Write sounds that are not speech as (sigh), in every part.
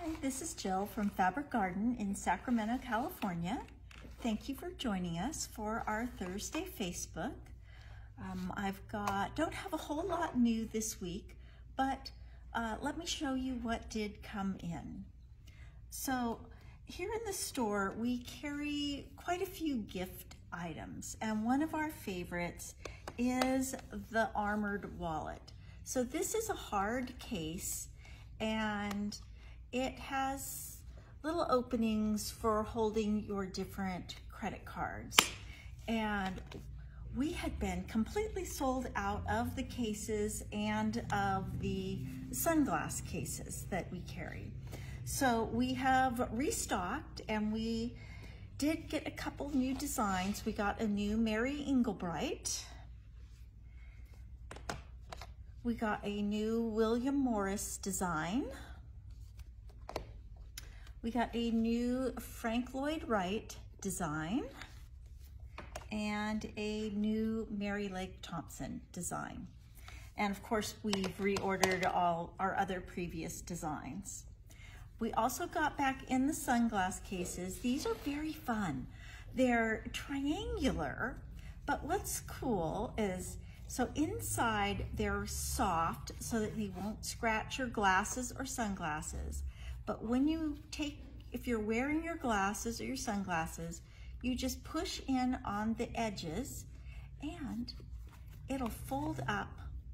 Hi, this is Jill from Fabric Garden in Sacramento, California. Thank you for joining us for our Thursday Facebook. Um, I've got, don't have a whole lot new this week, but uh, let me show you what did come in. So here in the store, we carry quite a few gift items, and one of our favorites is the armored wallet. So this is a hard case, and it has little openings for holding your different credit cards. And we had been completely sold out of the cases and of the sunglass cases that we carry. So we have restocked and we did get a couple new designs. We got a new Mary Engelbreit. We got a new William Morris design. We got a new Frank Lloyd Wright design and a new Mary Lake Thompson design. And of course, we've reordered all our other previous designs. We also got back in the sunglass cases. These are very fun. They're triangular, but what's cool is, so inside they're soft so that they won't scratch your glasses or sunglasses. But when you take, if you're wearing your glasses or your sunglasses, you just push in on the edges and it'll fold up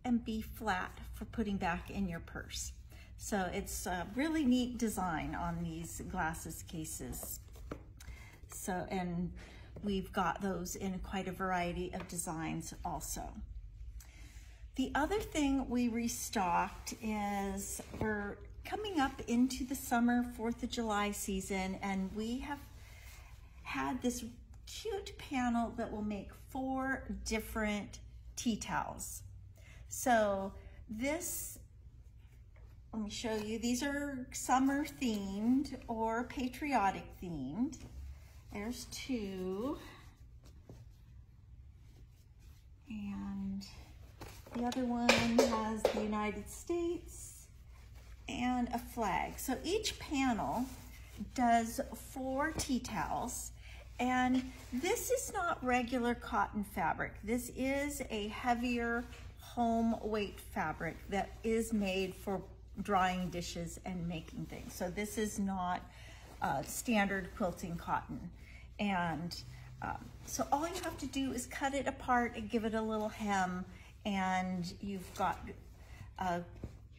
and be flat for putting back in your purse. So it's a really neat design on these glasses cases. So, and we've got those in quite a variety of designs also. The other thing we restocked is we're coming up into the summer 4th of July season and we have had this cute panel that will make four different tea towels. So this let me show you. These are summer themed or patriotic themed. There's two. And the other one has the United States and a flag. So each panel does four tea towels. And this is not regular cotton fabric. This is a heavier home weight fabric that is made for drying dishes and making things. So this is not uh, standard quilting cotton. And um, so all you have to do is cut it apart and give it a little hem and you've got uh,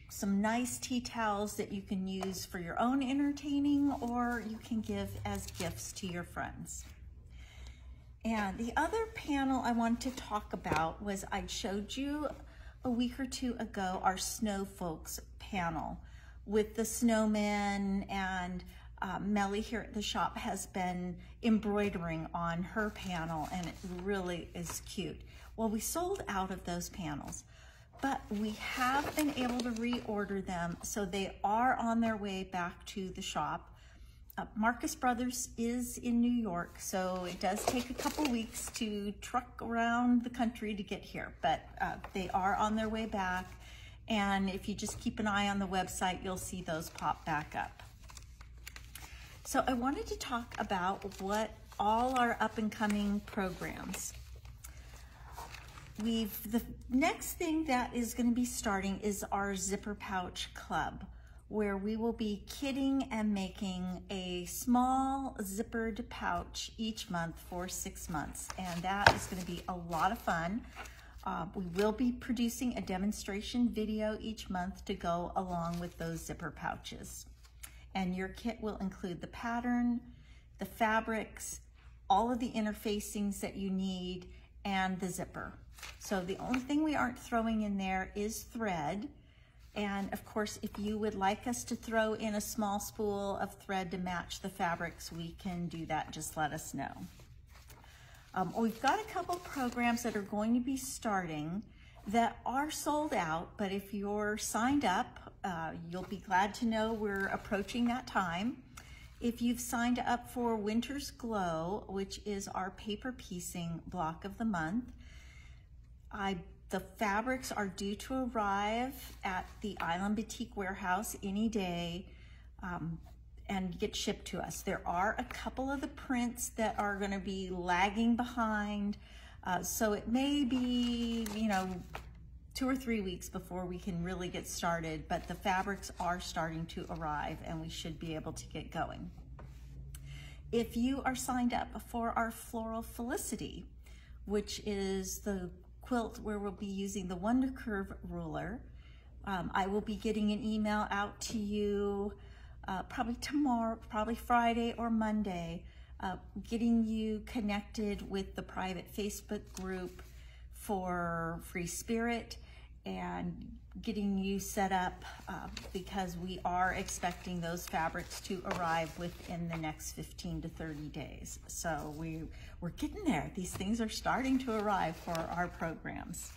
some nice tea towels that you can use for your own entertaining or you can give as gifts to your friends. And the other panel I wanted to talk about was I showed you a week or two ago our snow folks panel with the snowmen and uh, Melly here at the shop has been embroidering on her panel and it really is cute. Well, we sold out of those panels, but we have been able to reorder them so they are on their way back to the shop. Uh, Marcus Brothers is in New York, so it does take a couple weeks to truck around the country to get here, but uh, they are on their way back and if you just keep an eye on the website, you'll see those pop back up. So I wanted to talk about what all our up and coming programs. We've, the next thing that is gonna be starting is our Zipper Pouch Club, where we will be kitting and making a small zippered pouch each month for six months. And that is gonna be a lot of fun. Uh, we will be producing a demonstration video each month to go along with those zipper pouches. And your kit will include the pattern, the fabrics, all of the interfacings that you need, and the zipper. So the only thing we aren't throwing in there is thread. And of course, if you would like us to throw in a small spool of thread to match the fabrics, we can do that, just let us know. Um, we've got a couple programs that are going to be starting that are sold out, but if you're signed up, uh, you'll be glad to know we're approaching that time. If you've signed up for Winter's Glow, which is our paper piecing block of the month, I, the fabrics are due to arrive at the Island Batik Warehouse any day. um, and get shipped to us. There are a couple of the prints that are going to be lagging behind. Uh, so it may be, you know, two or three weeks before we can really get started, but the fabrics are starting to arrive and we should be able to get going. If you are signed up for our Floral Felicity, which is the quilt where we'll be using the Wonder Curve ruler, um, I will be getting an email out to you uh, probably tomorrow, probably Friday or Monday, uh, getting you connected with the private Facebook group for Free Spirit and getting you set up uh, because we are expecting those fabrics to arrive within the next 15 to 30 days. So we, we're getting there. These things are starting to arrive for our programs.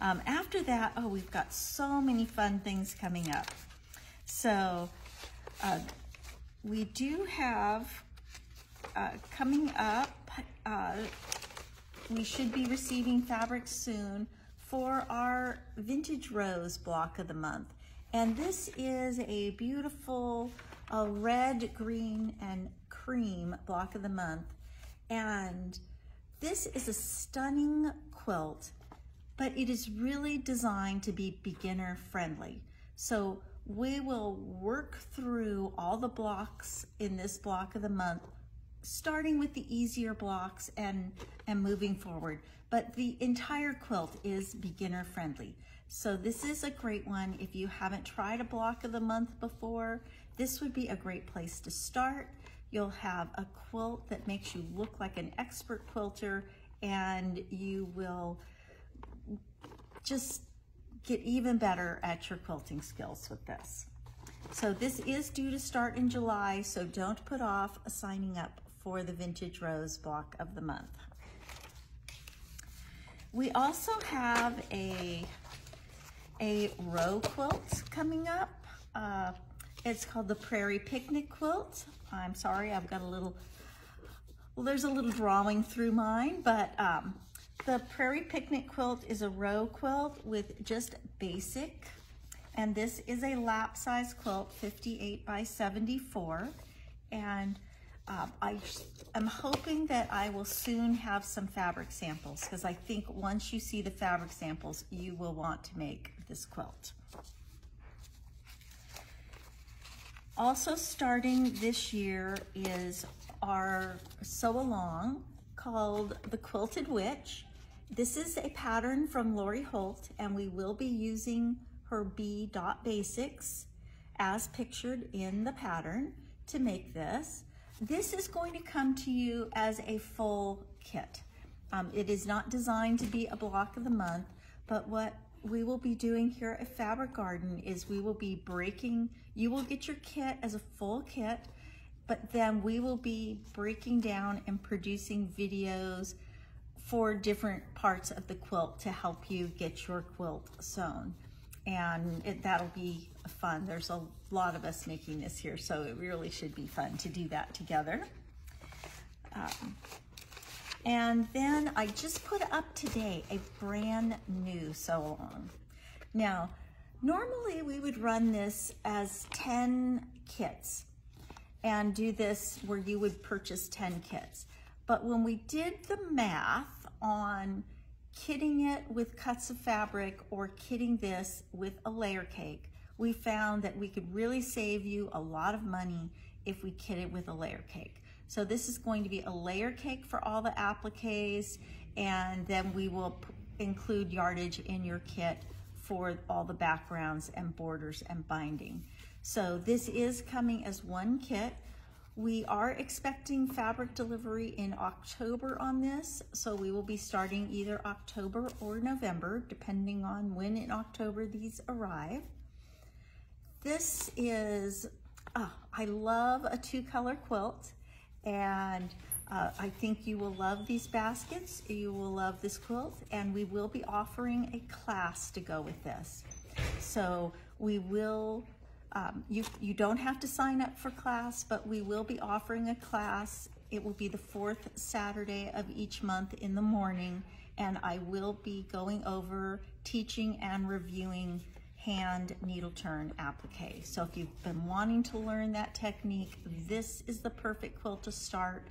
Um, after that, oh, we've got so many fun things coming up. So uh, we do have uh, coming up, uh, we should be receiving fabric soon for our Vintage Rose block of the month. And this is a beautiful uh, red, green, and cream block of the month. And this is a stunning quilt, but it is really designed to be beginner friendly. So we will work through all the blocks in this block of the month starting with the easier blocks and, and moving forward. But the entire quilt is beginner friendly. So this is a great one. If you haven't tried a block of the month before, this would be a great place to start. You'll have a quilt that makes you look like an expert quilter and you will just get even better at your quilting skills with this. So this is due to start in July, so don't put off signing up for the Vintage Rose block of the month. We also have a, a row quilt coming up. Uh, it's called the Prairie Picnic Quilt. I'm sorry, I've got a little, well, there's a little drawing through mine, but um, the Prairie Picnic Quilt is a row quilt with just basic, and this is a lap size quilt, 58 by 74. And um, I am hoping that I will soon have some fabric samples because I think once you see the fabric samples, you will want to make this quilt. Also starting this year is our sew along called The Quilted Witch. This is a pattern from Lori Holt and we will be using her B dot basics as pictured in the pattern to make this. This is going to come to you as a full kit. Um, it is not designed to be a block of the month, but what we will be doing here at Fabric Garden is we will be breaking, you will get your kit as a full kit, but then we will be breaking down and producing videos for different parts of the quilt to help you get your quilt sewn and it, that'll be fun. There's a lot of us making this here, so it really should be fun to do that together. Um, and then I just put up today a brand new sew along. Now, normally we would run this as 10 kits and do this where you would purchase 10 kits. But when we did the math on kitting it with cuts of fabric or kitting this with a layer cake, we found that we could really save you a lot of money if we kit it with a layer cake. So this is going to be a layer cake for all the appliques, and then we will include yardage in your kit for all the backgrounds and borders and binding. So this is coming as one kit. We are expecting fabric delivery in October on this, so we will be starting either October or November, depending on when in October these arrive. This is, uh, I love a two color quilt, and uh, I think you will love these baskets, you will love this quilt, and we will be offering a class to go with this. So we will um, you, you don't have to sign up for class, but we will be offering a class. It will be the fourth Saturday of each month in the morning, and I will be going over teaching and reviewing hand needle turn applique. So if you've been wanting to learn that technique, this is the perfect quilt to start.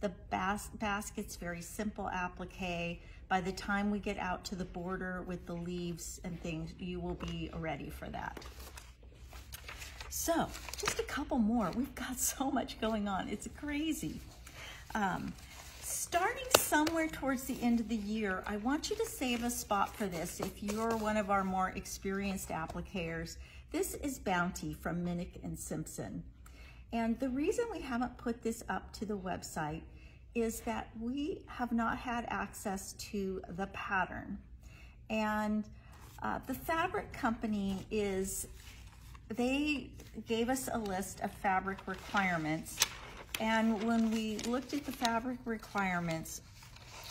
The bas basket's very simple applique. By the time we get out to the border with the leaves and things, you will be ready for that. So just a couple more. We've got (laughs) so much going on. It's crazy. Um, starting somewhere towards the end of the year, I want you to save a spot for this if you're one of our more experienced applicators. This is Bounty from Minick and Simpson. And the reason we haven't put this up to the website is that we have not had access to the pattern. And uh, the fabric company is, they gave us a list of fabric requirements and when we looked at the fabric requirements,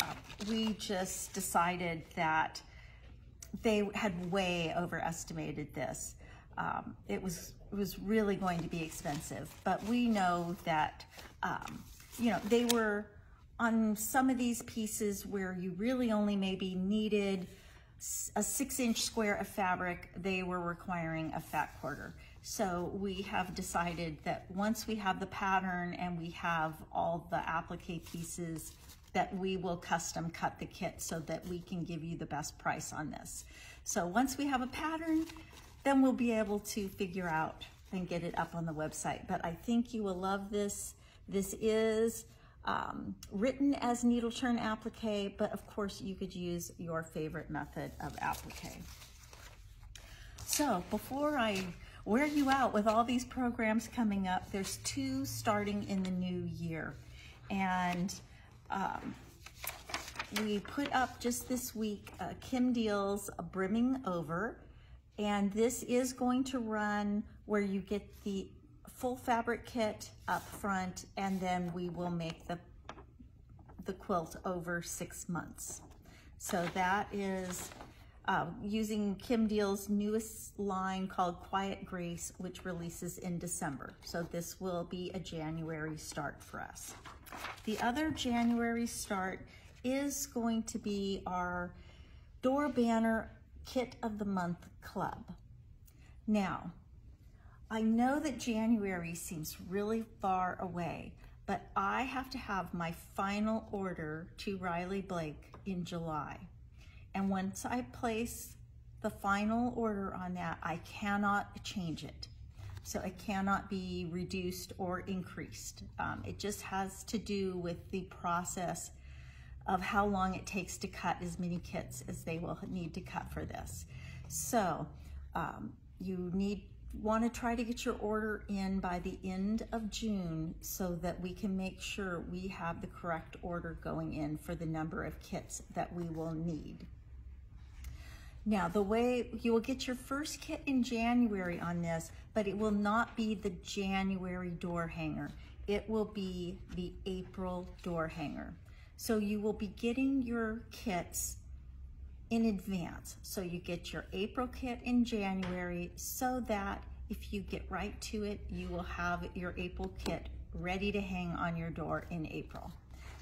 uh, we just decided that they had way overestimated this. Um, it was it was really going to be expensive, but we know that um, you know they were on some of these pieces where you really only maybe needed a six inch square of fabric, they were requiring a fat quarter. So we have decided that once we have the pattern and we have all the applique pieces, that we will custom cut the kit so that we can give you the best price on this. So once we have a pattern, then we'll be able to figure out and get it up on the website. But I think you will love this. This is um, written as needle turn applique, but of course you could use your favorite method of applique. So before I wear you out with all these programs coming up, there's two starting in the new year. And um, we put up just this week uh, Kim Diehl's Brimming Over. And this is going to run where you get the full fabric kit up front, and then we will make the, the quilt over six months. So that is uh, using Kim Diehl's newest line called Quiet Grace, which releases in December. So this will be a January start for us. The other January start is going to be our Door Banner Kit of the Month Club. Now, I know that January seems really far away, but I have to have my final order to Riley Blake in July. And once I place the final order on that, I cannot change it. So it cannot be reduced or increased. Um, it just has to do with the process of how long it takes to cut as many kits as they will need to cut for this. So um, you need want to try to get your order in by the end of June so that we can make sure we have the correct order going in for the number of kits that we will need. Now, the way you will get your first kit in January on this, but it will not be the January door hanger. It will be the April door hanger. So you will be getting your kits in advance. So you get your April kit in January so that if you get right to it, you will have your April kit ready to hang on your door in April.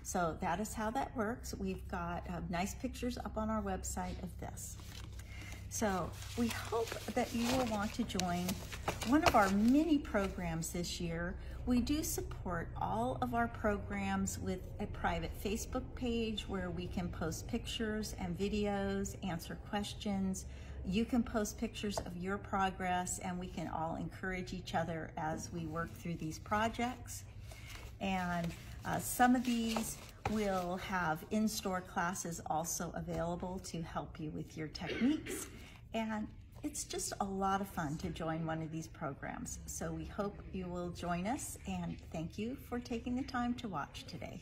So that is how that works. We've got uh, nice pictures up on our website of this. So we hope that you will want to join one of our many programs this year. We do support all of our programs with a private Facebook page where we can post pictures and videos, answer questions. You can post pictures of your progress and we can all encourage each other as we work through these projects. And uh, some of these will have in-store classes also available to help you with your techniques. And it's just a lot of fun to join one of these programs. So we hope you will join us and thank you for taking the time to watch today.